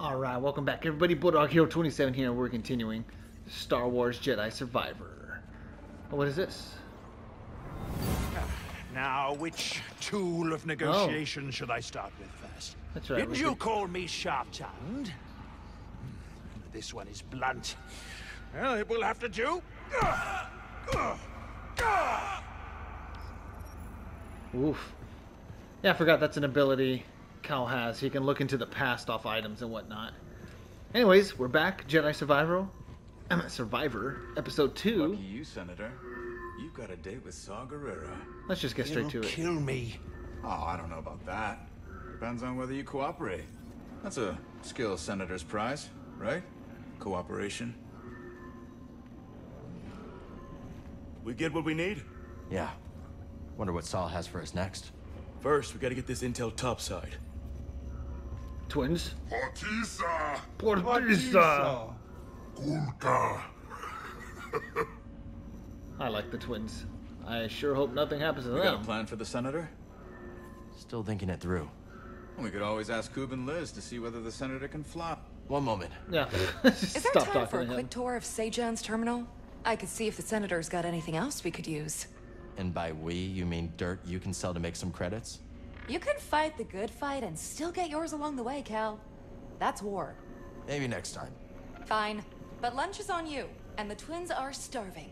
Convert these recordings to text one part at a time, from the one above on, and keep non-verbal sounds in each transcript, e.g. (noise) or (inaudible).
Alright, welcome back everybody. Bulldog Hero 27 here, and we're continuing Star Wars Jedi Survivor. Oh, what is this? Now, which tool of negotiation oh. should I start with first? That's right, Didn't you could- call me sharp-tongued? Hmm, this one is blunt. Well, it will have to do. Oof. Yeah, I forgot that's an ability Cal has. He can look into the past off items and whatnot. Anyways, we're back. Jedi Survivor. I'm at Survivor, Episode 2. Lucky you, Senator. You've got a date with Saw Gerrera. Let's just get straight It'll to it. kill me. Oh, I don't know about that. Depends on whether you cooperate. That's a skill Senator's prize, right? Cooperation. We get what we need? Yeah. Wonder what Saw has for us next. First, we gotta get this intel topside. Twins. Portisa! Portisa! Kulka! (laughs) I like the twins. I sure hope nothing happens to We got a plan for the Senator? Still thinking it through. We could always ask Coob and Liz to see whether the Senator can fly. One moment. Yeah. (laughs) Is there time for a to him. quick tour of Sejan's terminal? I could see if the senator's got anything else we could use. And by we, you mean dirt you can sell to make some credits? You can fight the good fight and still get yours along the way, Cal. That's war. Maybe next time. Fine. But lunch is on you, and the twins are starving.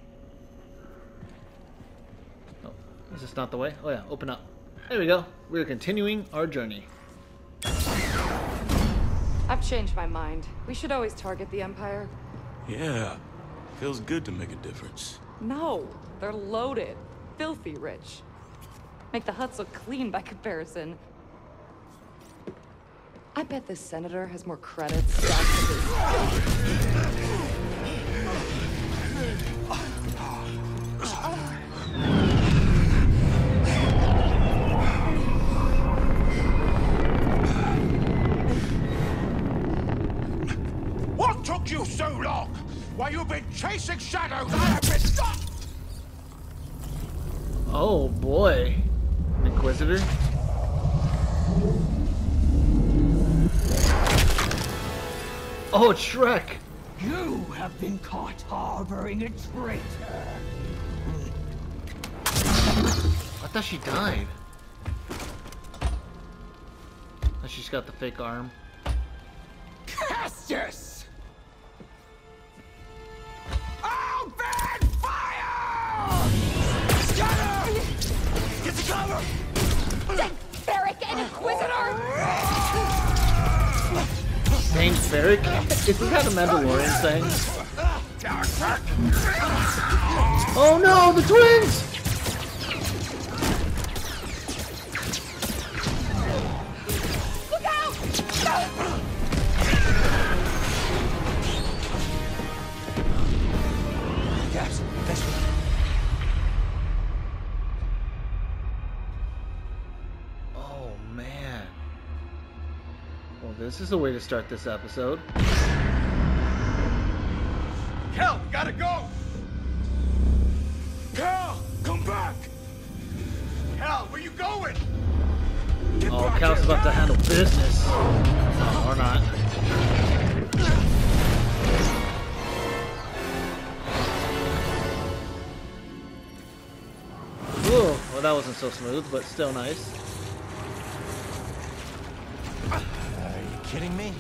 Oh, is this not the way? Oh yeah, open up. There we go. We're continuing our journey. I've changed my mind. We should always target the Empire. Yeah. Feels good to make a difference. No, they're loaded. Filthy rich. Make the Hutts look clean by comparison. I bet this senator has more credits. What took you so long? While you've been chasing shadows, Oh, it's Shrek! You have been caught harboring a traitor. I thought she died. She's got the fake arm. Kestis! Open fire! Scatter! Get the cover! Barrick and Inquisitor! Named Ferric? Is he got a Mandalorian thing? Oh no, the twins! Well, this is the way to start this episode. Kel, gotta go! Kel, come back! Kel, where you going? Get Oh, Cal's here, about to handle business. Or not. Ooh, well that wasn't so smooth, but still nice. Are you kidding me?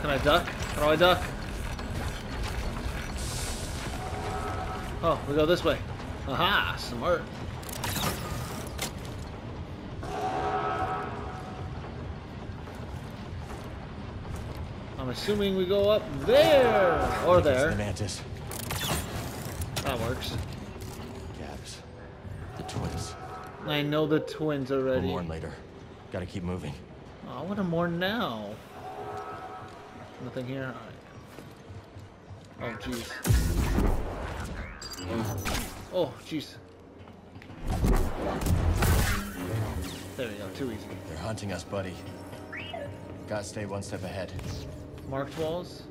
Can I duck? How do I duck? Oh, we go this way. Aha, smart. I'm assuming we go up there or there. The. Mantis. That works. Gabs. The twins. I know the twins We'll already. mourn later. Gotta keep moving. I want to mourn now. Nothing here. Oh, jeez. Oh, jeez. There we go. Too easy. They're hunting us, buddy. Gotta stay one step ahead. Marked walls.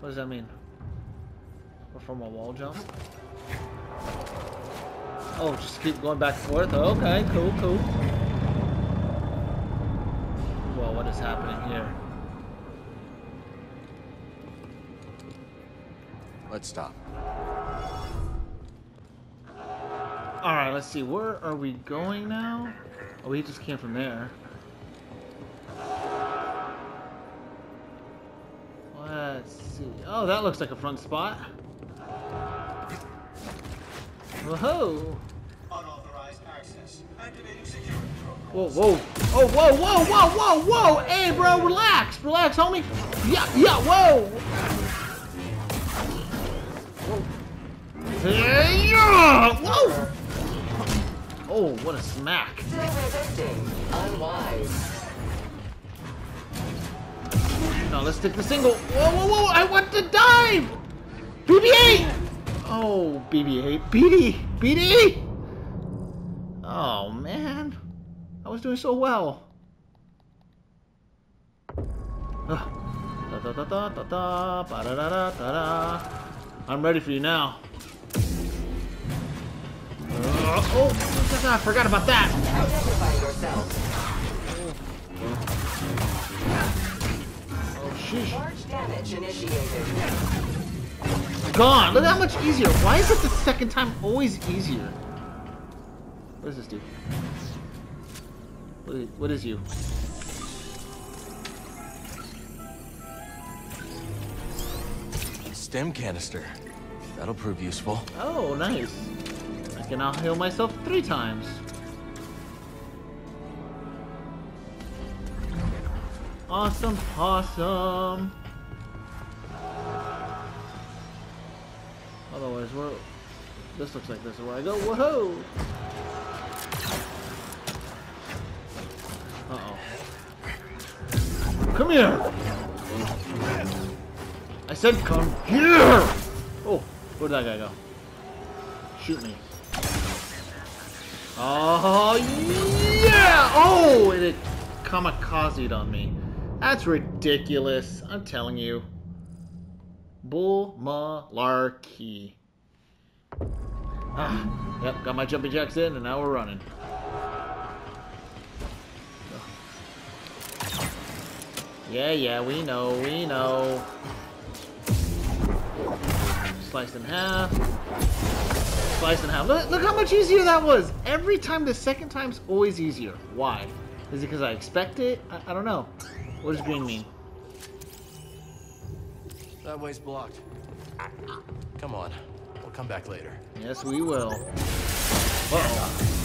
What does that mean? We're from a wall jump? Oh, just keep going back and forth? Okay, cool, cool. What is happening here? Let's stop. Alright, let's see. Where are we going now? Oh, we just came from there. Let's see. Oh, that looks like a front spot. Whoa! Whoa, whoa. Oh, whoa, whoa, whoa, whoa, whoa! Hey, bro, relax. Relax, homie. Yeah, yeah, whoa! Whoa. Hey, yeah! Whoa! Oh, what a smack. No, let's take the single. Whoa, whoa, whoa! I want to dive! BB-8! Oh, BB-8. BD! BD! Oh, man. I was doing so well. Ugh. Da, da, da, da, da, da, ba, da, da, da, so well. I'm ready for you now. Uh, oh, I forgot about that. Oh, sheesh. Gone. Look how much easier. Why is it the second time always easier? What does this do? What is, you? Stim canister. That'll prove useful. Oh, nice. I can now heal myself three times. Awesome, awesome. Otherwise, where? This looks like this is where I go. Whoa! Uh Come here! I said come here! Oh, where'd that guy go? Shoot me. Oh, yeah! Oh, and it kamikazed on me. That's ridiculous. I'm telling you. Bull malarkey. Ah, yep, got my jumping jacks in, and now we're running. Yeah, yeah, we know, we know. Slice in half. Slice in half. Look, look how much easier that was! Every time, the second time's always easier. Why? Is it because I expect it? I, I don't know. What does green mean? That way's blocked. Come on. We'll come back later. Yes, we will. Uh-oh.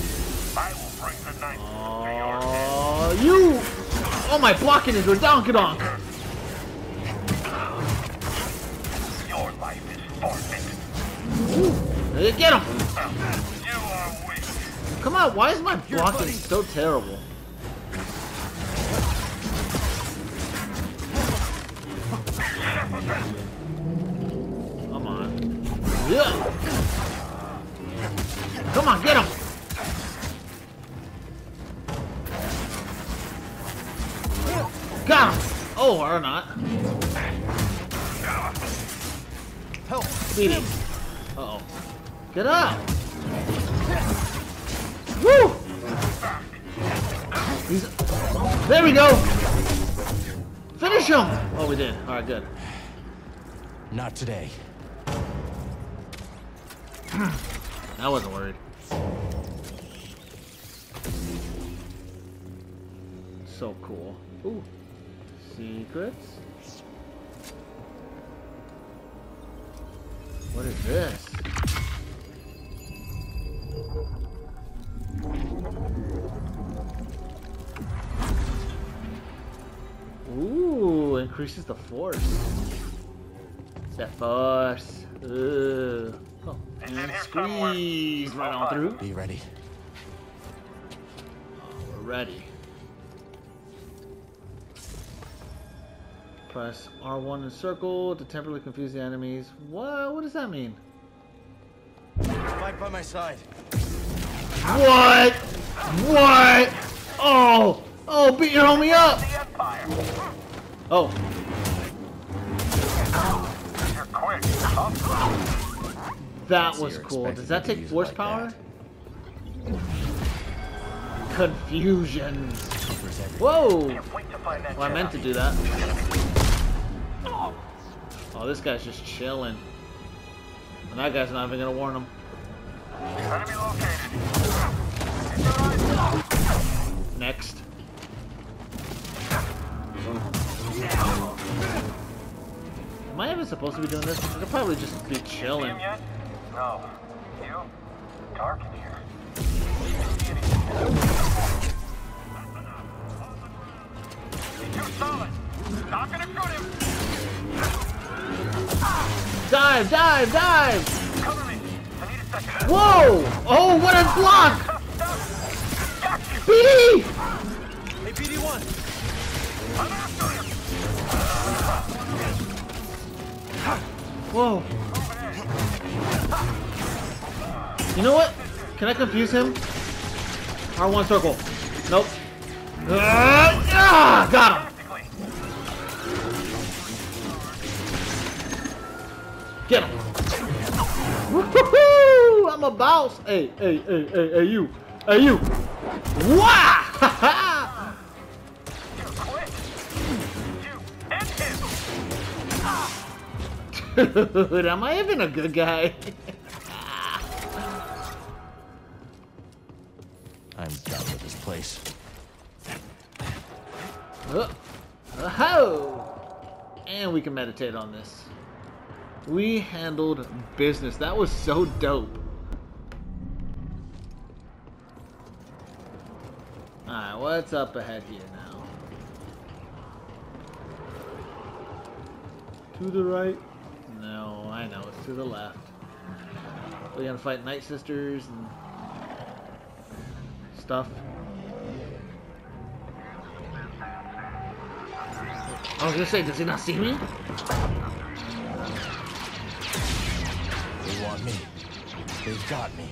I will bring the night Oh, you! Oh, my blocking is redonkadonk! Your life is forfeit. Get him! You are weak. Come on, why is my blocking so terrible? Come on. Yeah! Come on, get him! Oh, or not. Help! Beat. Uh-oh. Get up! Woo! He's... There we go! Finish him! Oh, we did. Alright, good. Not today. I wasn't worried. So cool. Ooh. Secrets? What is this? Ooh, increases the force. That force. Ooh. Oh, and squeeze right on through. Be ready. We're ready. Press R1 in circle to temporarily confuse the enemies. What? What does that mean? Fight by my side. What? What? Oh! Oh, beat your homie up! Oh, You're quick. Up. that was cool. Does that take force power? Confusion. Whoa! Can't wait to find that Well, I meant to do that. Oh, this guy's just chilling. And that guy's not even gonna warn him. Enemy located. Keep your eyes out. Next. Am I even supposed to be doing this? I could probably just be chilling. No. You? Dark in here. He's too solid. Not gonna shoot him. Dive, dive, dive! Whoa! Oh, what a block! BD! Hey, BD1! I'm after him. Whoa. You know what? Can I confuse him? R1 circle. Nope. Ah, ah, got him! Get him! Woohoo! I'm a boss! Hey, hey, hey, hey, hey, you! Hey, you! Wah! You're quick. You and him. Dude, am I even a good guy? (laughs) I'm done with this place. Uh, ho! And we can meditate on this. We handled business. That was so dope. Alright, what's up ahead here now? To the right? No, I know, it's to the left. We're gonna fight Night Sisters and stuff. I was gonna say, does he not see me? They want me. They've got me.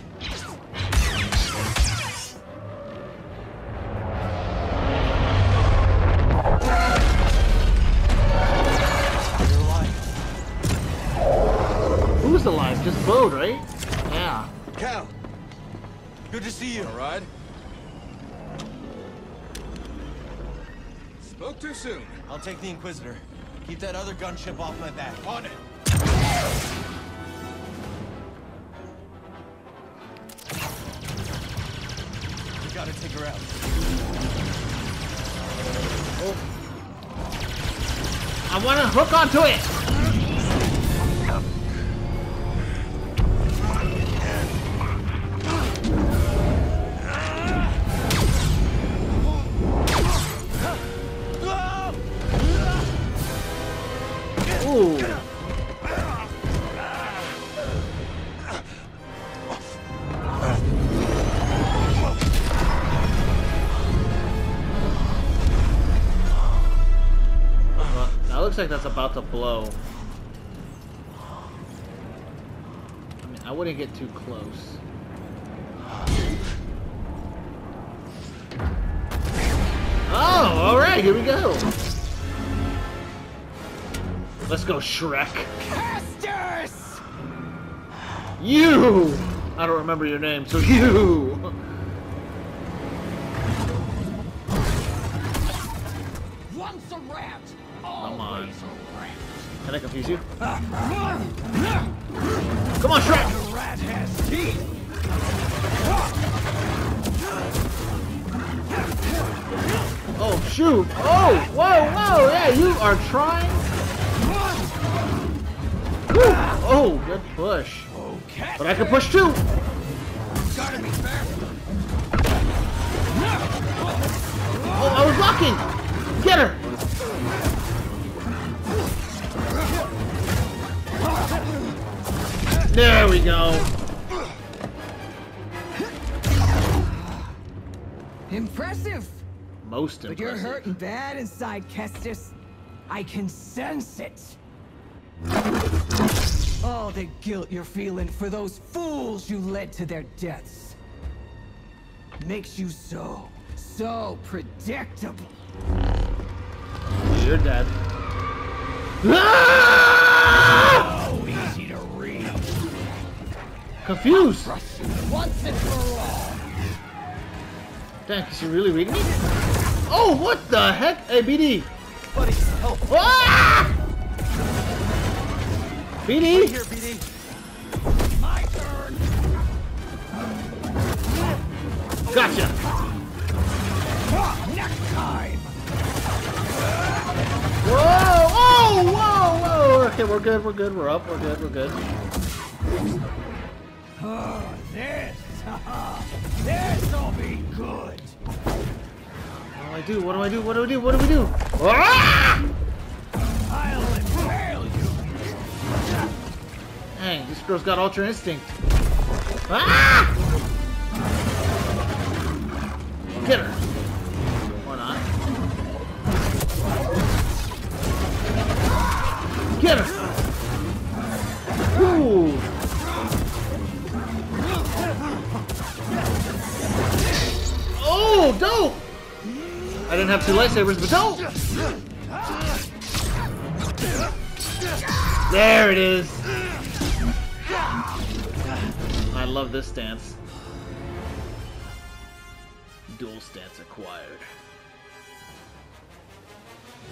Who's alive? Just Bode, right? Yeah. Cal! Good to see you. All right. Spoke too soon. I'll take the Inquisitor. Keep that other gunship off my back. On it. Her out. I want to hook onto it. Like that's about to blow. I mean, I wouldn't get too close. Oh, all right, here we go. Let's go, Shrek. Casters! You! I don't remember your name, so you! (laughs) Can I confuse you? Come on, Shrek! Rat. Oh, shoot! Oh, whoa, whoa! Yeah, you are trying. Oh, good push. But I can push too. Oh, I was blocking. Get her. There we go. Impressive. Most impressive. But you're hurting bad inside, Kestis. I can sense it. All the guilt you're feeling for those fools you led to their deaths makes you so, so predictable. You're dead. Ah! (laughs) Confused. Once and for all. Dang, is she really reading me? Oh, what the heck? Hey, BD! Buddy, help. Ah! BD! Here, BD. My turn. Gotcha! Next time. Whoa! Oh! Whoa! Whoa! Okay, we're good. We're good. We're up. We're good. We're good. This. This'll be good. What do I do? What do I do? What do I do? What do we do? Ah! I'll impale you. Dang, this girl's got Ultra Instinct. Ah! Get her. Or not. Get her. Ooh. Oh, dope! I didn't have two lightsabers, but dope! There it is. I love this stance. Dual stance acquired.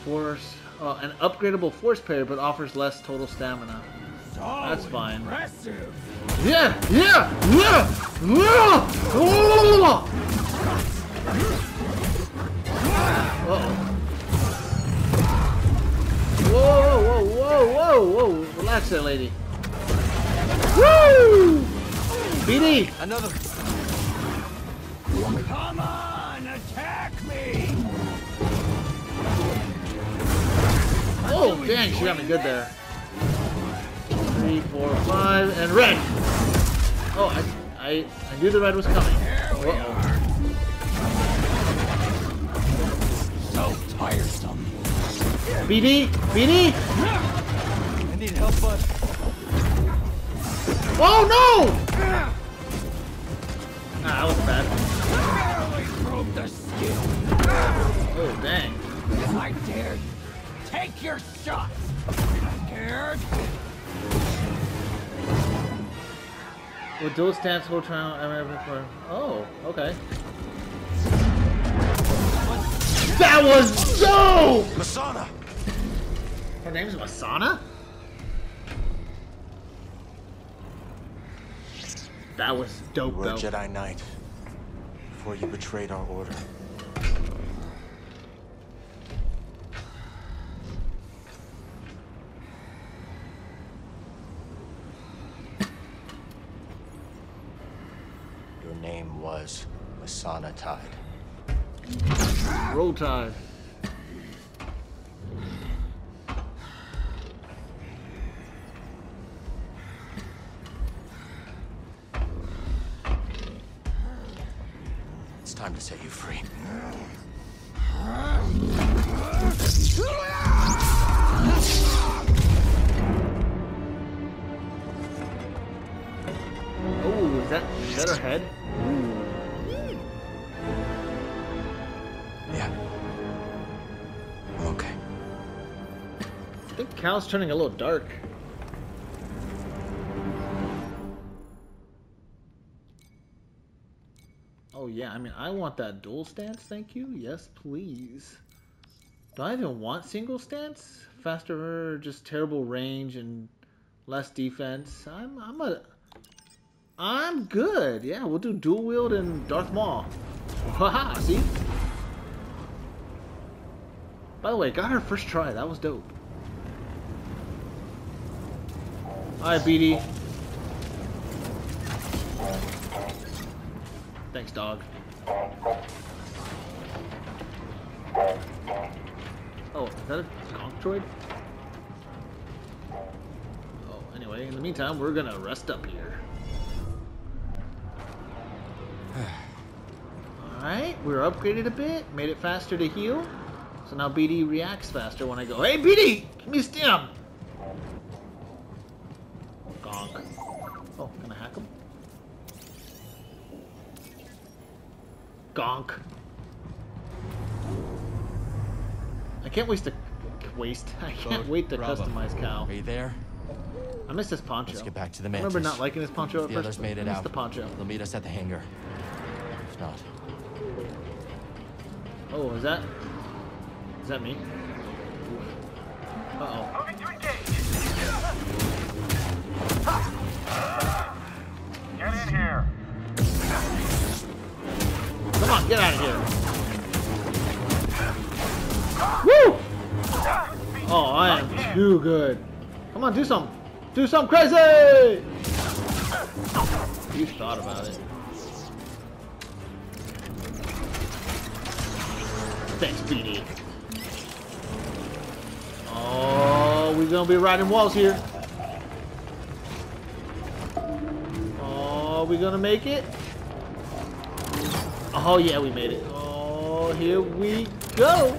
Force, oh, an upgradable force parry, but offers less total stamina. That's fine. Impressive. Yeah, yeah, yeah, yeah. Oh. Uh-oh. Whoa, whoa, whoa, whoa, whoa! Relax there, lady. Woo! BD! Another. Come on, attack me. Oh, dang, she got me good there. Three, four, five, and red! Oh, I, I, I knew the red was coming. Uh-oh. So tiresome. BD! BD! I need help, bud. Oh, no! Ah, that was bad. Barely proved the skill. Oh, dang. If I dare you, take your shot. Scared? With dual stance, hold trial, I'm ever for. Oh, okay. That was dope! Masana! Her name's Masana? That was dope, You were a. Jedi Knight before you betrayed our order. Your name was Masana Tide. Roll Tide. It's time to set you free. Think turning a little dark. Oh yeah, I mean, I want that dual stance, thank you. Yes, please. Do I even want single stance? Faster, just terrible range and less defense. I'm, I'm a, I'm good. Yeah, we'll do dual wield and Darth Maul. Haha, (laughs) see? By the way, got her first try. That was dope. Alright, BD. Thanks, dog. Oh, is that a Gonk droid? Oh, anyway, in the meantime, we're gonna rest up here. (sighs) Alright, we're upgraded a bit, made it faster to heal. So now BD reacts faster when I go, Hey BD! Give me a stim! Gonk. Oh, can I hack him? Gonk. I can't waste a waste. (laughs) I can't Bode, wait to Bravo. customize Cal. Are you there? I miss this poncho. Let's get back to the I mantis. remember not liking this poncho at The first. others made it miss out. the poncho. They'll meet us at the hangar. If not, Oh, is that? Is that me? Uh oh. Get out of here. Woo! Oh, I am too good. Come on, do something. Do something crazy! You thought about it. Thanks, BD. Oh, we're gonna be riding walls here. Oh, we gonna make it? Oh yeah, we made it. Oh, here we go.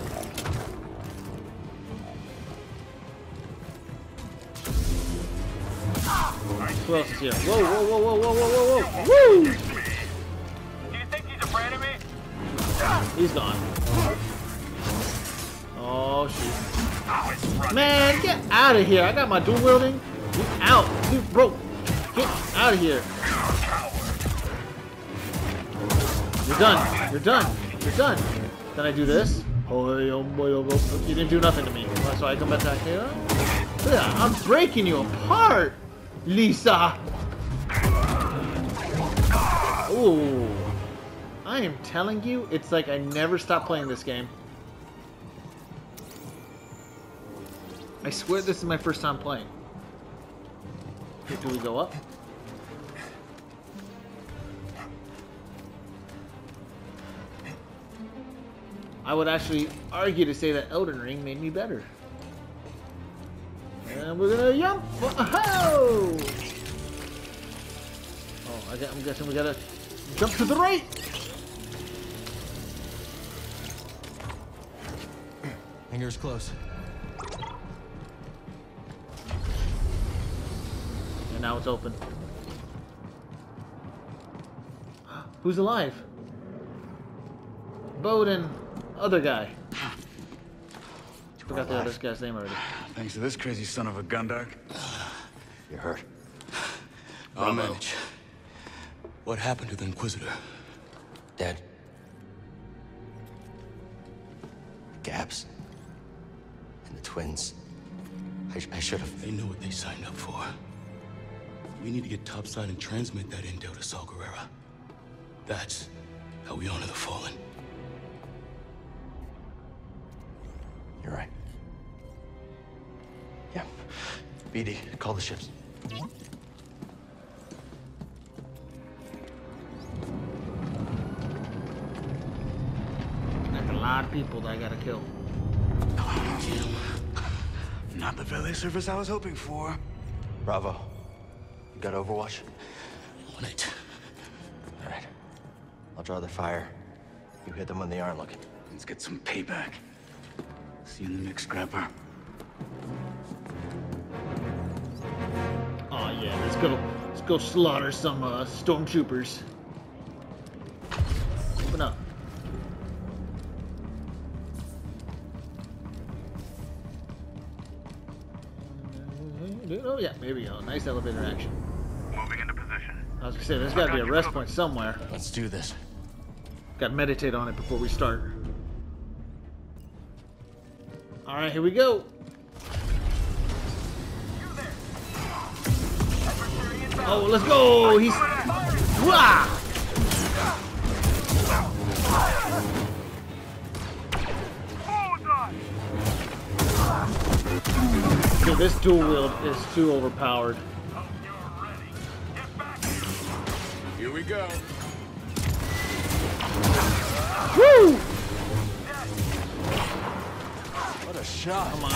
Who else is here? Whoa, whoa, whoa, whoa, whoa, whoa, whoa, whoa! Woo! Do you think he's afraid of me? He's gone. Oh running. Man, get out of here. I got my dual wielding. Get out. Dude, broke. Get out of here. Done. You're done. You're done. Then I do this. Oh, oh, oh. You didn't do nothing to me. Oh, so I come back here. Look at that. I'm breaking you apart, Lisa. Ooh. I am telling you, it's like I never stopped playing this game. I swear this is my first time playing. Do we go up? I would actually argue to say that Elden Ring made me better. And we're gonna jump! Oh! Oh, I got, I'm guessing we gotta jump to the right! Hangar's close. And now it's open. (gasps) Who's alive? Bowden, other guy. (sighs) Forgot the other guy's name already. (sighs) Thanks to this crazy son of a Gundark. (sighs) You're hurt. I'll manage. What happened to the Inquisitor? Dead. Gabs. And the twins. I, I should have. They know what they signed up for. We need to get topside and transmit that intel to Saw Gerrera. That's how we honor the fallen. You're right. Yeah. BD, call the ships. That's a lot of people that I gotta kill. Not the valet service I was hoping for. Bravo. You got Overwatch? On it. All right. I'll draw the fire. You hit them when they aren't looking. Let's get some payback. See you in the next scrapper. Oh yeah, let's go. Let's go slaughter some uh, stormtroopers. Open up. Oh yeah, here we go. Nice elevator action. Moving into position. I was gonna say, there's gotta be a rest point somewhere. Let's do this. Gotta meditate on it before we start. Alright, here we go. Oh, let's go! He's. Wah! Dude, this dual wield is too overpowered. You're ready. Get back Here we go. Woo! What a shot. Come on.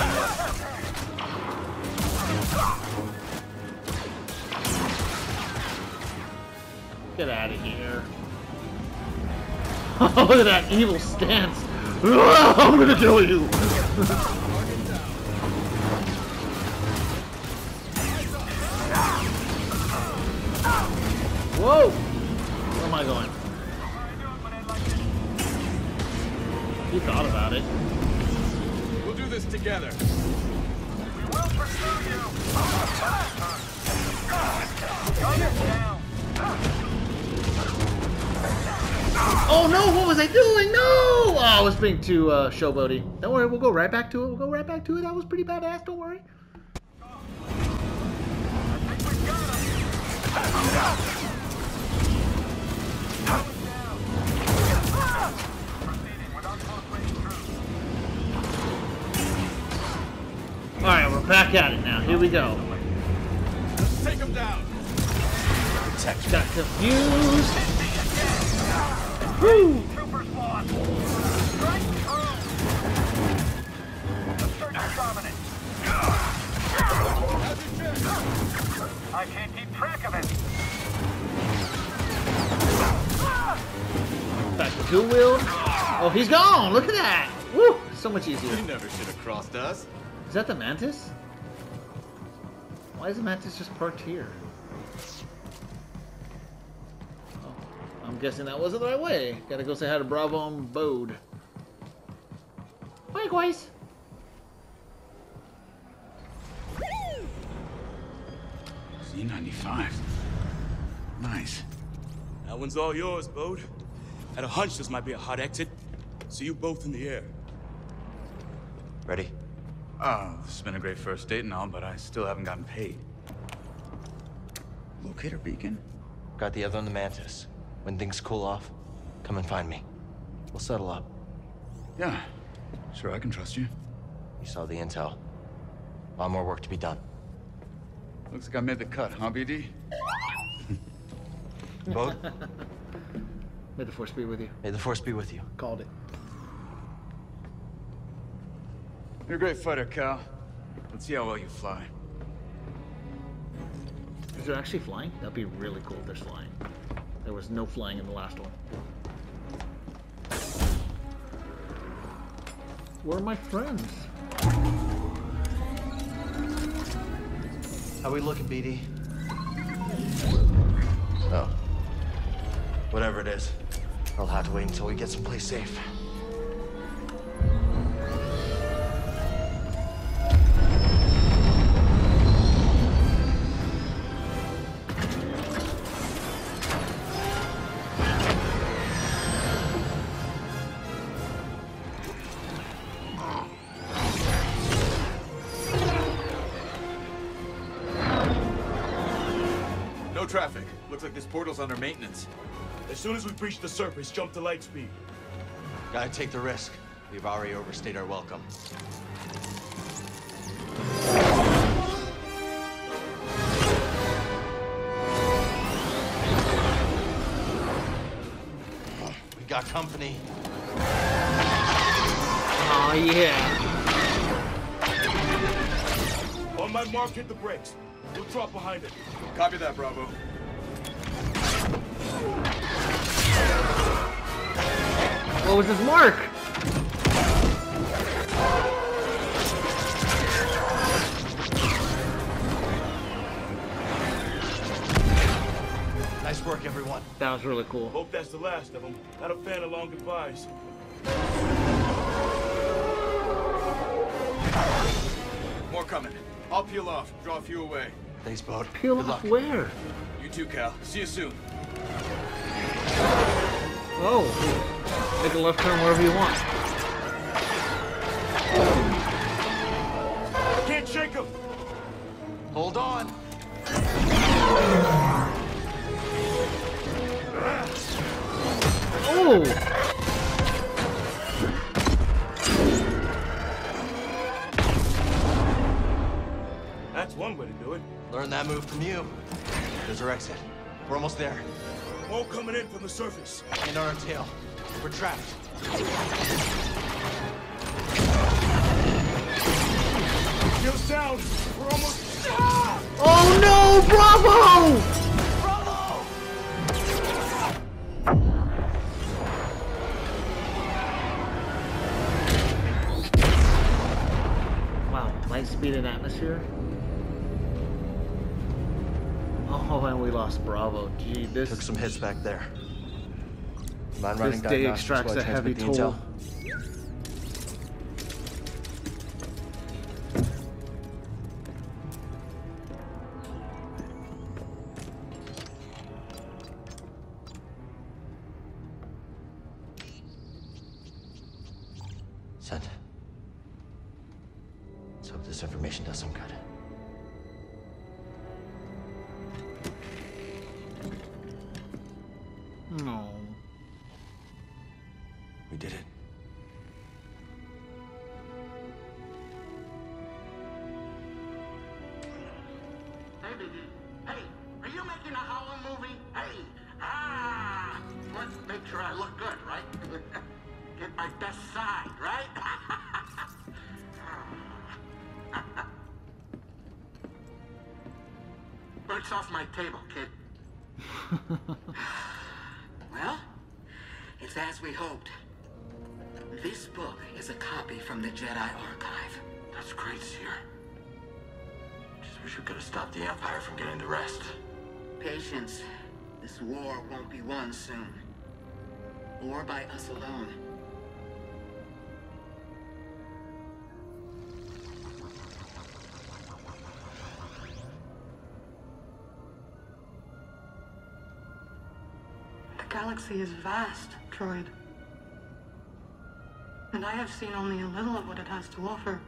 Get out of here. Oh, (laughs) look at that evil stance. (laughs) I'm gonna kill you. (laughs) Whoa! Where am I going? You thought about it. Together. We will pursue you! Oh no! What was I doing? No! Oh, I was being too uh, showboaty. Don't worry, we'll go right back to it. We'll go right back to it. That was pretty badass. Don't worry. All right, we're back at it now. Here we go. Let's take him down. Got confused. Woo! Troopers lost. Strike through. The search is dominant. I can't keep track of it. Back to two wheel. Oh, he's gone. Look at that. Woo! So much easier. You never should have crossed us. Is that the mantis? Why is the mantis just parked here? Oh, I'm guessing that wasn't the right way. Gotta go say hi to Bravo and Bode. Likewise. Z95. Nice. That one's all yours, Bode. Had a hunch this might be a hot exit. See you both in the air. Ready? Oh, this has been a great first date and all, but I still haven't gotten paid. Locator beacon? Got the other on the Mantis. When things cool off, come and find me. We'll settle up. Yeah. Sure, I can trust you. You saw the intel. A lot more work to be done. Looks like I made the cut, huh, BD? (laughs) Bode, May the force be with you. may the force be with you. Called it. You're a great fighter, Cal. Let's see how well you fly. Is there actually flying? That'd be really cool if there's flying. There was no flying in the last one. Where are my friends? How we looking, BD? Oh. Whatever it is, I'll have to wait until we get someplace safe. Traffic. Looks like this portal's under maintenance. As soon as we breach the surface, jump to light speed. Gotta take the risk. We've already overstayed our welcome. We got company. Oh yeah. On my mark, hit the brakes. We'll drop behind it. Copy that, Bravo. What was his mark? Nice work, everyone. That was really cool. Hope that's the last of them. Not a fan of long goodbyes. More coming. I'll peel off, draw a few away. Thanks, Bode. Peel Good off luck. where? You too, Cal. See you soon. Oh. Take a left turn wherever you want. Can't shake him! Hold on. Oh! Do. Learn that move from you. There's our exit. We're almost there. More coming in from the surface. And on our tail. We're trapped. Feel sound. We're almost. Ah! Oh no, Bravo! Bravo! Wow, light speed and atmosphere. We lost Bravo. Gee, this Took some hits back there. Mind this running day extracts a heavy toll. intel? (laughs) Well, it's as we hoped. This book is a copy from the Jedi Archive. That's great, Cere. Just wish we could have stopped the Empire from getting the rest. Patience. This war won't be won soon. Or by us alone. Galaxy is vast, Droid. And I have seen only a little of what it has to offer.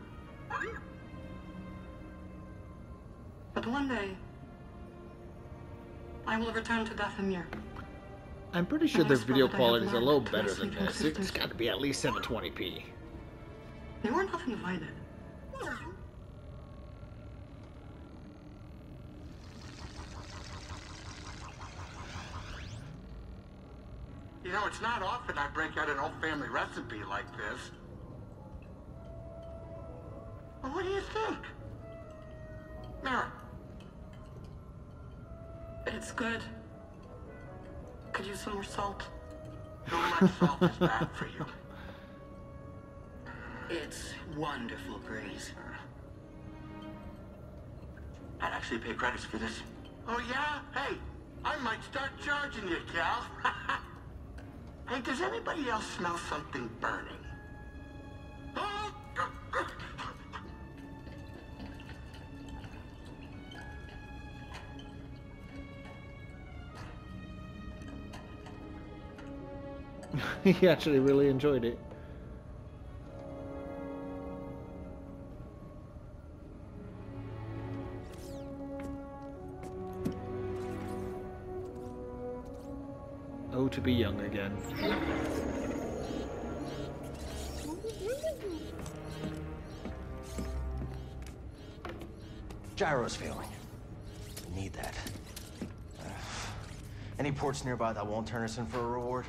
But one day, I will return to Dathomir. I'm pretty sure their video that I have quality is a little better than this. It's got to be at least 720p. They were not invited. You know, it's not often I break out an old family recipe like this. Well, what do you think? Mara, It's good. Could use some more salt. too much salt is bad for you. It's wonderful, Greez. I'd actually pay credits for this. Oh, yeah? Hey, I might start charging you, Cal. (laughs) hey, does anybody else smell something burning? (laughs) he actually really enjoyed it. To be young again. Gyro's failing. We need that. Uh, any ports nearby that won't turn us in for a reward?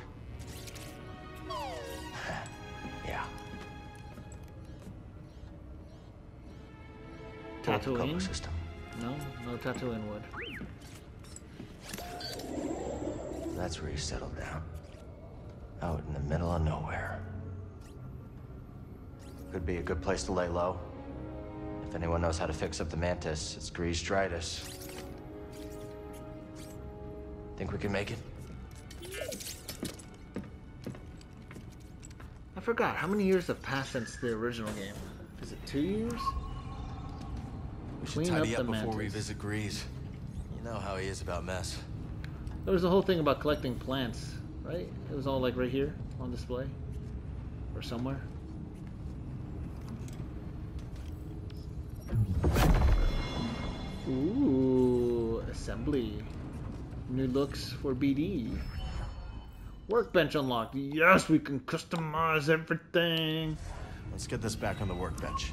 (sighs) yeah. Tatooine? system. No, no Tatooine wood. That's where he settled down. Out in the middle of nowhere. Could be a good place to lay low. If anyone knows how to fix up the mantis, it's Greez Dritus. Think we can make it? I forgot, how many years have passed since the original game? Is it two years? We should Clean tidy up up, before we visit Greez. You know how he is about mess. There was a whole thing about collecting plants, right? It was all like right here on display or somewhere. Ooh, assembly. New looks for BD. Workbench unlocked. Yes, we can customize everything. Let's get this back on the workbench.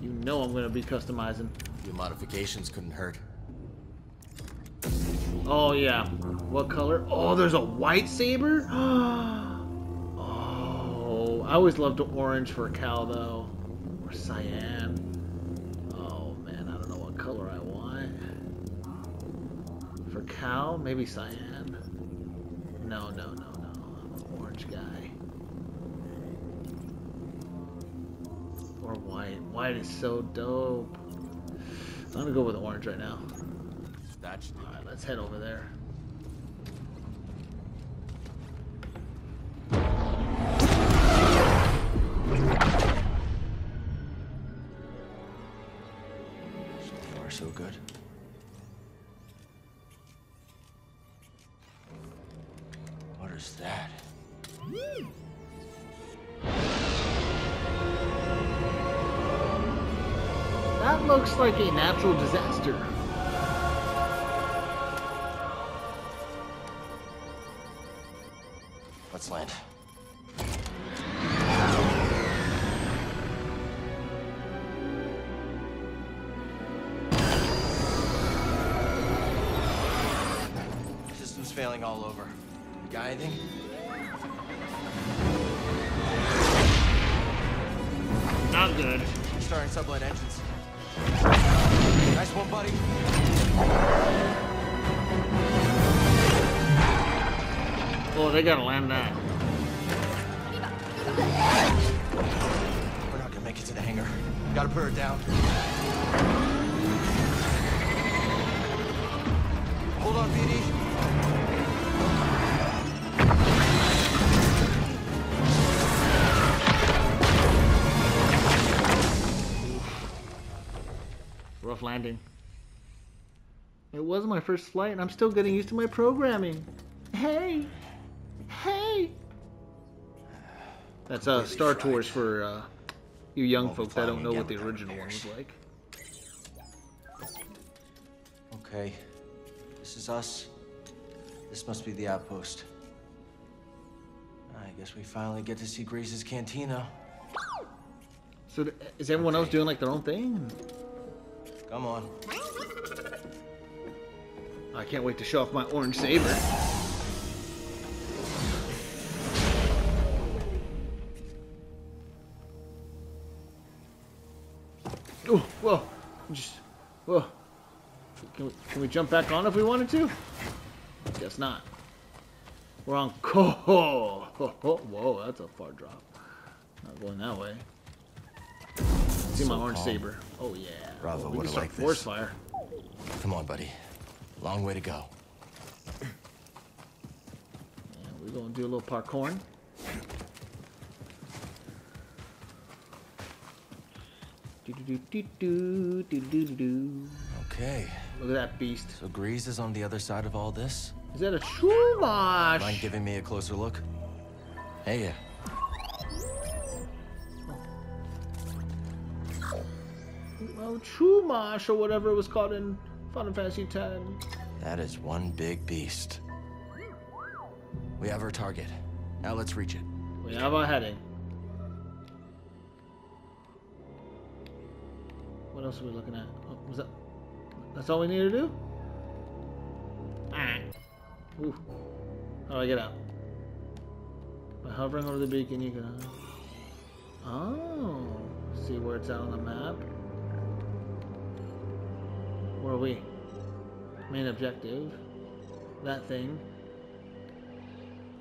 You know I'm gonna be customizing. Few modifications couldn't hurt. Oh yeah. What color? Oh, there's a white saber. (gasps) oh, I always loved orange for Cal though, or cyan. Oh man, I don't know what color I want. For Cal, maybe cyan. No, no, no, no. I'm an orange guy. Or white. White is so dope. I'm gonna go with orange right now. That should do Alright, let's head over there. So far, so good. What is that? That looks like a natural disaster. The hangar. Gotta put her down. Hold on, BD. Rough landing. It was my first flight, and I'm still getting used to my programming. Hey! Hey! (sighs) That's uh, Star Tours for uh, you young Won't be don't know what the original one was like. Okay. This is us. This must be the outpost. I guess we finally get to see Greez's cantina. So is everyone else doing like their own thing? Come on. I can't wait to show off my orange saber. Whoa. Can we, can we jump back on if we wanted to? Guess not. We're on coal. (laughs) Whoa, that's a far drop. Not going that way. See my orange calm. saber. Oh yeah. Bravo Oh, we would've can start liked force this. fire. Come on, buddy. Long way to go. And we're gonna do a little parkour. Okay. Look at that beast. So Greez is on the other side of all this? Is that a Chumash? Mind giving me a closer look? Hey, yeah. Oh, Chumash or whatever it was called in Final Fantasy X. That is one big beast. We have our target. Now let's reach it. We have our heading. What else are we looking at? Oh, was that? That's all we need to do? Ah. Ooh. How do I get out? By hovering over the beacon, you can. Oh. See where it's at on the map. Where are we? Main objective. That thing.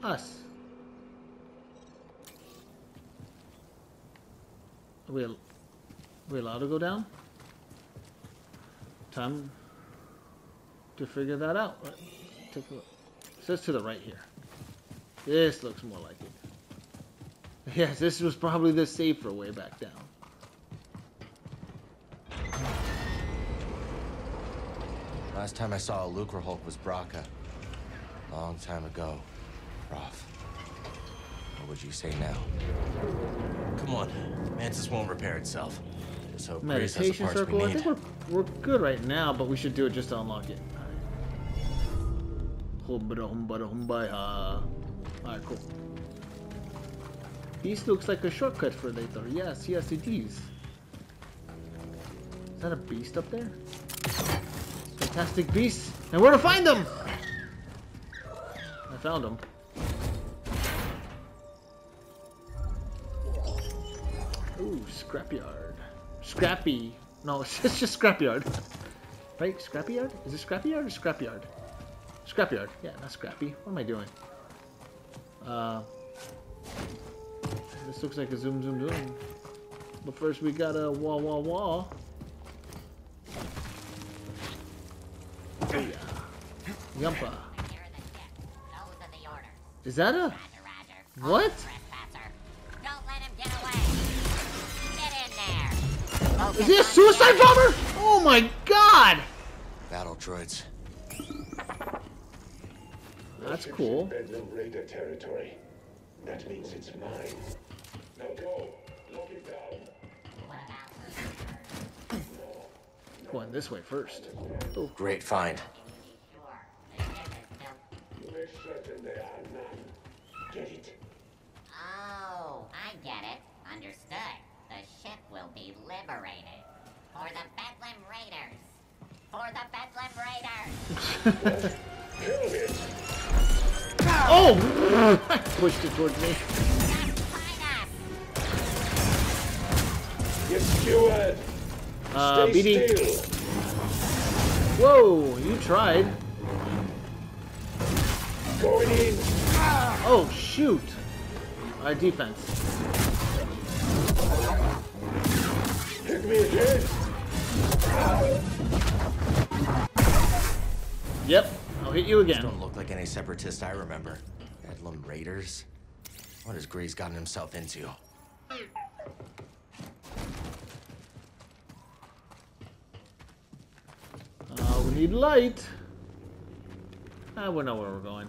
Us. Are we, are we allowed to go down? Time to figure that out. Right. Take a look. It says to the right here. This looks more like it. (laughs) Yes, this was probably the safer way back down. Last time I saw a Lucrehulk was Bracca. Long time ago. Prauf. What would you say now? Come on. Mantis won't repair itself. Just hope Greez has the Meditation parts circle. we I need. We're good right now, but we should do it just to unlock it. Alright, cool. This looks like a shortcut for later. Yes, yes it is. Is that a beast up there? Fantastic beast. And where to find them? I found them. Ooh, scrapyard. Scrappy. No, it's just scrapyard. Right? Scrapyard? Is it scrapyard or scrapyard? Scrapyard. Yeah, not scrappy. What am I doing? Uh, this looks like a zoom zoom zoom. But first we got a wall wall wall. Oh yeah. Yumpa. Is that a what? Is he a suicide bomber? Oh my god! Battle droids. That's cool. Bedlam Raider territory. That means it's mine. Now go. Lock it down. Going this way first. Oh. Great find. We're certain there are none. Get it? Oh, I get it. Understood. The ship will be liberated. For the Bedlam Raiders. For the Bedlam Raiders. Kill (laughs) it! Oh! (laughs) Pushed it towards me. You steward! Uh, Stay BD. still! Whoa, you tried. Going in! Oh, shoot. Our defense. Hit me again! Yep, I'll hit you These again. don't look like any separatist I remember. Bedlam Raiders? What has Greez gotten himself into? Uh, we need light. Ah, we know where we're going.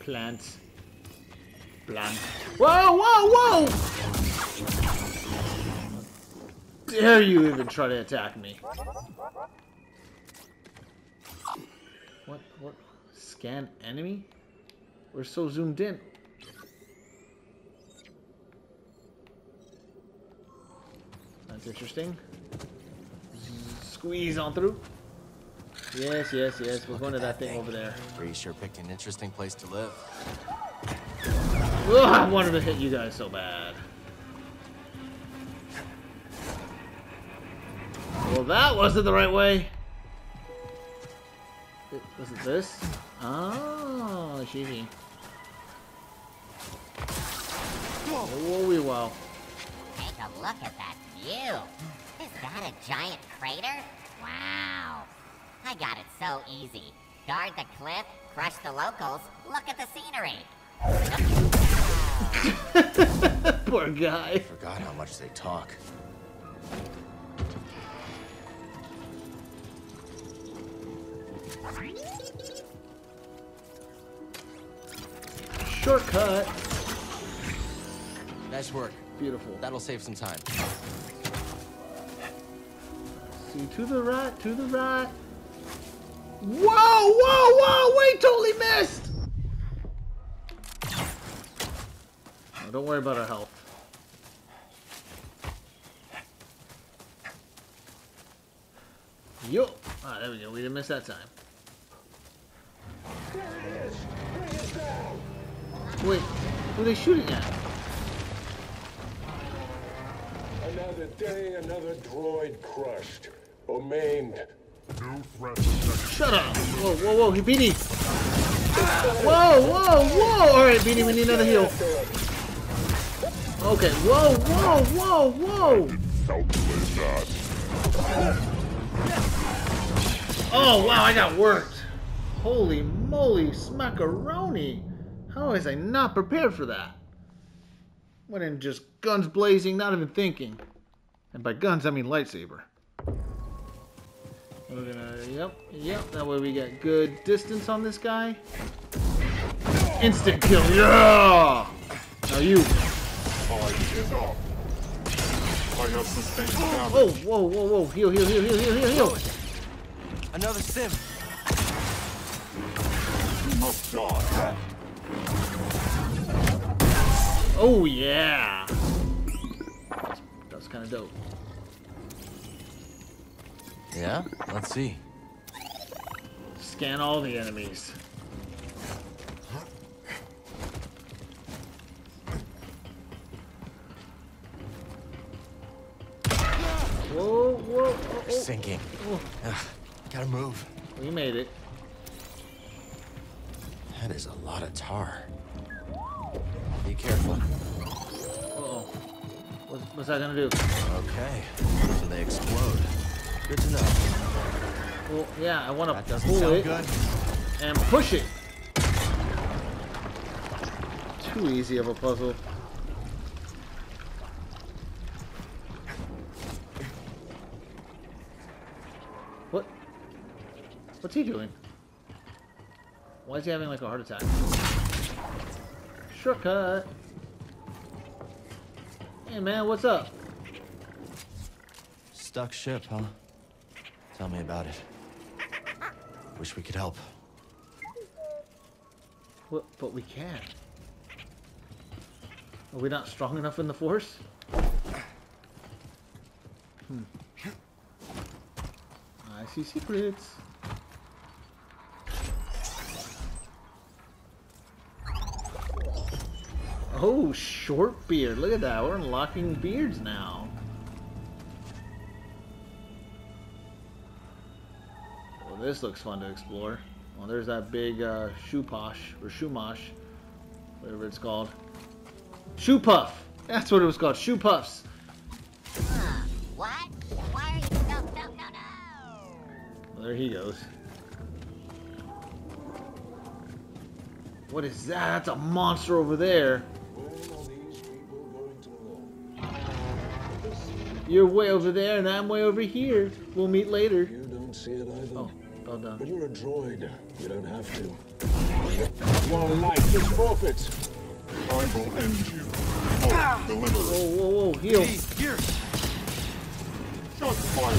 Plants. Plant. Whoa, whoa, whoa! Dare you even try to attack me? What? What? Scan enemy? We're so zoomed in. That's interesting. Squeeze on through. Yes, yes, yes. We're going to that thing over there. Greez sure picked an interesting place to live. Ugh, I wanted to hit you guys so bad. Well, that wasn't the right way. It- Was it this? Oh, sheezy. Whoa, wee wow. Take a look at that view. Is that a giant crater? Wow. I got it so easy. Guard the cliff, crush the locals, look at the scenery. (laughs) Poor guy. Forgot how much they talk. Shortcut. Nice work. Beautiful. That'll save some time. See, to the right, to the right. Whoa, whoa, whoa! Wait, totally missed! Don't worry about our health. Yo! Ah, there we go. We didn't miss that time. Wait, who are they shooting at? Another day, another droid crushed. Or maimed. No threat. Shut up! Whoa, whoa, whoa, he Beanie! Whoa, whoa, whoa! Alright, Beanie, we need another heal. Okay, whoa, whoa, whoa, whoa! Oh, wow, I got worked. Holy moly, smackaroni. How was I not prepared for that? Went in just guns blazing, not even thinking. And by guns, I mean lightsaber. We're gonna, yep, yep, that way we get good distance on this guy. Instant kill, yeah! Now you. I have sustained damage. Oh, whoa, whoa, whoa, heal, heal, heal, heal, heal, heal, heal. Another stim. You must die. Oh, yeah. That was kind of dope. Yeah? Let's see. Scan all the enemies. Whoa, whoa, oh, oh. Sinking. Oh, Ugh, gotta move. we made it. That is a lot of tar. Be careful. Uh-oh. What's, what's that gonna do? Okay. So they explode. Good to know. Well, yeah, I want to doesn't pull sound it good. and push it. Too easy of a puzzle. He doing? Why is he having like a heart attack? Shortcut. Hey man, what's up? stuck ship, huh? Tell me about it. Wish we could help. What, but we can. Are we not strong enough in the force? Hmm. I see secrets. Oh, short beard. Look at that. We're unlocking beards now. Well, this looks fun to explore. Well, there's that big uh, shoe posh or shoe mosh, whatever it's called. Shoe puff. That's what it was called. Shoe puffs. What? Why are you... No, no, no, no! Well, there he goes. What is that? That's a monster over there. You're way over there, and I'm way over here. We'll meet later. You don't see it either. Oh, well done. But you're a droid. You don't have to. One life is forfeit. I will end you. Oh, ah. deliver Whoa, whoa, whoa, heal. Here. Shots fired.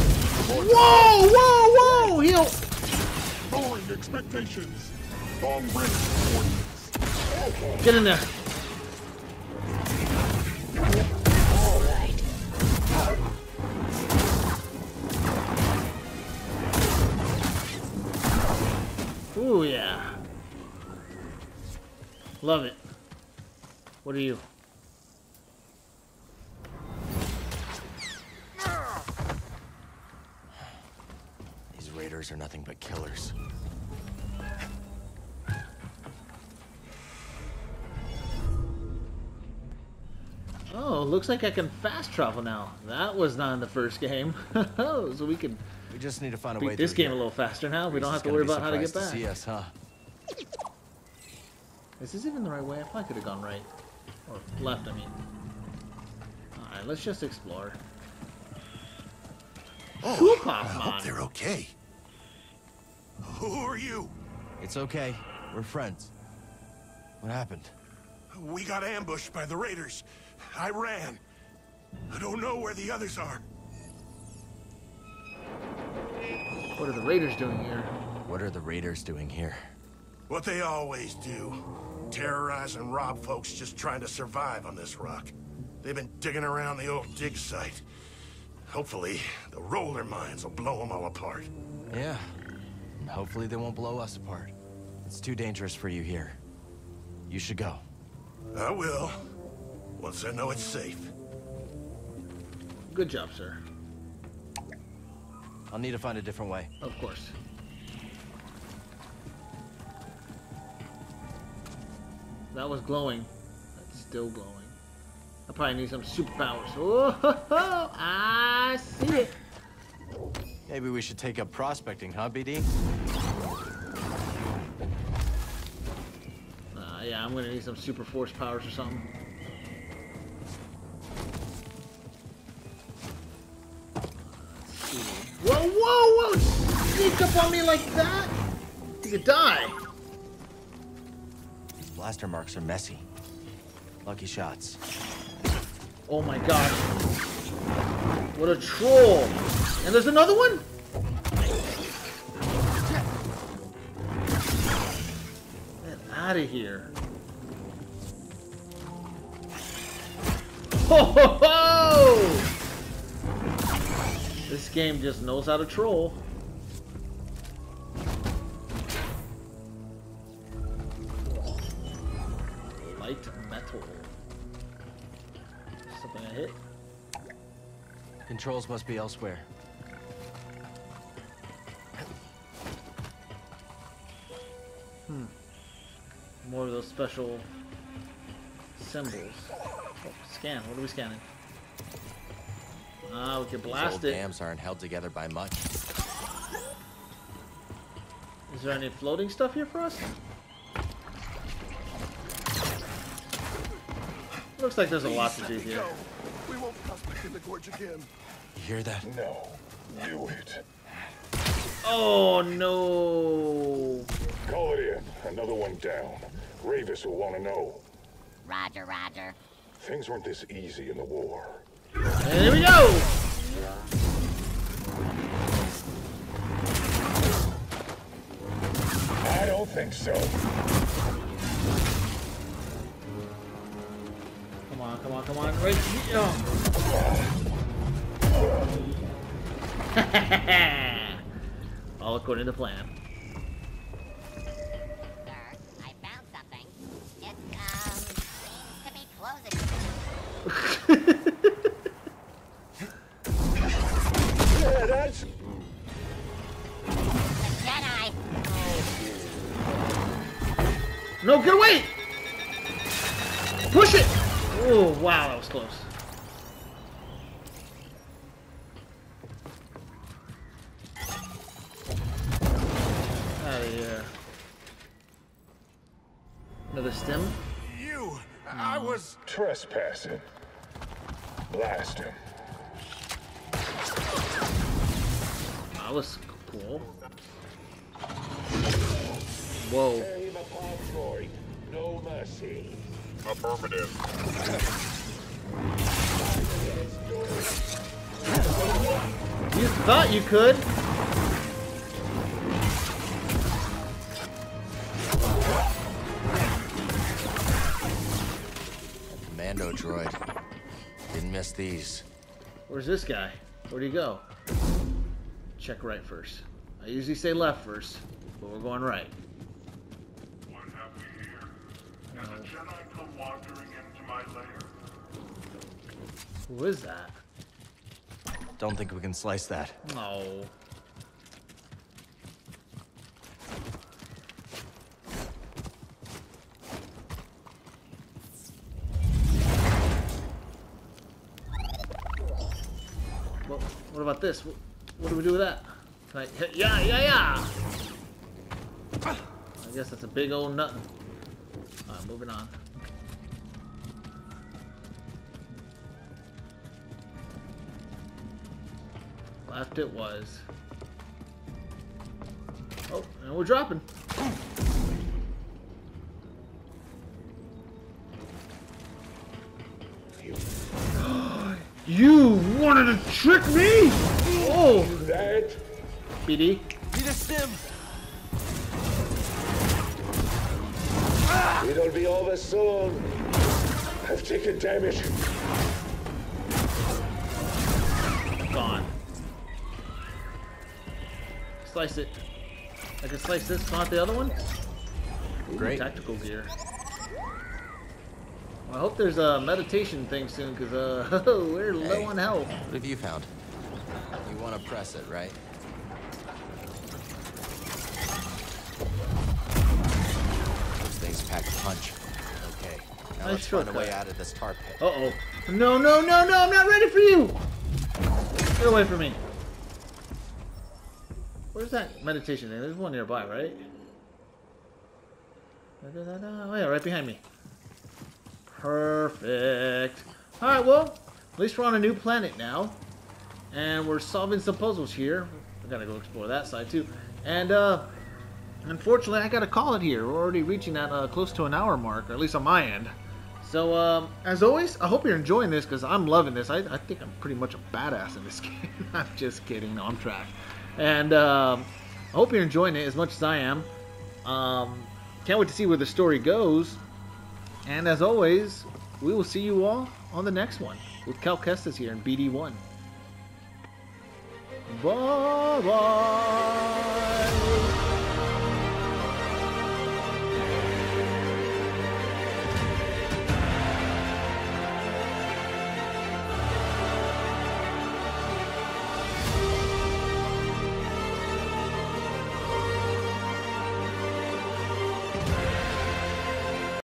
Whoa, whoa, whoa, heal. Lowering expectations. Long range coordinates. Get in there. Love it. What are you? These raiders are nothing but killers. Oh, looks like I can fast travel now. That was not in the first game. (laughs) Oh, so we can We just need to find a way beat this game a little faster now. We don't have to worry about how to get back. see us, huh? Is this even the right way? If I probably could have gone right. Or left, I mean. Alright, let's just explore. Oh, Cool I hope they're okay. Who are you? It's okay. We're friends. What happened? We got ambushed by the raiders. I ran. I don't know where the others are. What are the raiders doing here? What are the raiders doing here? What they always do. Terrorize and rob folks just trying to survive on this rock. They've been digging around the old dig site. Hopefully, the roller mines will blow them all apart. Yeah. And hopefully they won't blow us apart. It's too dangerous for you here. You should go. I will. Once I know it's safe. Good job, sir. I'll need to find a different way. Of course. That was glowing. That's still glowing. I probably need some superpowers. Oh, (laughs) I see it. Maybe we should take up prospecting, huh, BD? Uh, yeah, I'm gonna need some super force powers or something. Whoa, whoa, whoa! Sneak up on me like that? You could die. Blaster marks are messy. Lucky shots. Oh my god. What a troll! And there's another one? Get out of here. Ho ho ho! This game just knows how to troll. Hit? Controls must be elsewhere. Hmm. More of those special symbols. Oh, scan. What are we scanning? Ah, we can These blast old it. dams aren't held together by much. Is there any floating stuff here for us? Looks like there's a lot to do here. We won't prospect in the gorge again. You hear that? No. Do it. Oh no! Call it in. Another one down. Rayvis will want to know. Roger, roger. Things weren't this easy in the war. And here we go! I don't think so. On, come on, come on. Right. (laughs) Oh. All according to plan. Trespassing. Blast him. That was cool. Whoa. Aim upon Droid. No mercy. Affirmative. You thought you could. This guy? Where'd he go? Check right first. I usually say left first, but we're going right. What have we here? Has a Jedi come wandering into my lair? Who is that? Don't think we can slice that. No. What about this? What, do we do with that? Can I, yeah, yeah, yeah! I guess that's a big old nothing. Alright, moving on. Left it was. Oh, and we're dropping. You wanted to trick me? Oh, That BD. Need a stim! it'll be over soon. I've taken damage. Gone. Slice it. I can slice this, not the other one? Ooh, Great. Tactical gear. I hope there's a meditation thing soon, because uh, (laughs) we're low on health. What have you found? You want to press it, right? Those things pack a punch. Okay. Now Nice let's find a way out of this tar pit. Uh-oh. No, no, no, no, I'm not ready for you! Get away from me. Where's that meditation thing? There's one nearby, right? Oh yeah, right behind me. Perfect. Alright, well, at least we're on a new planet now. And we're solving some puzzles here. I gotta go explore that side too. And, uh, unfortunately, I gotta call it here. We're already reaching that uh, close to an hour mark, or at least on my end. So, um, as always, I hope you're enjoying this because I'm loving this. I, I think I'm pretty much a badass in this (laughs) game. I'm just kidding. No, I'm trash. And um, I hope you're enjoying it as much as I am. Um, can't wait to see where the story goes. And as always, we will see you all on the next one with Cal Kestis here in BD1. Bye bye!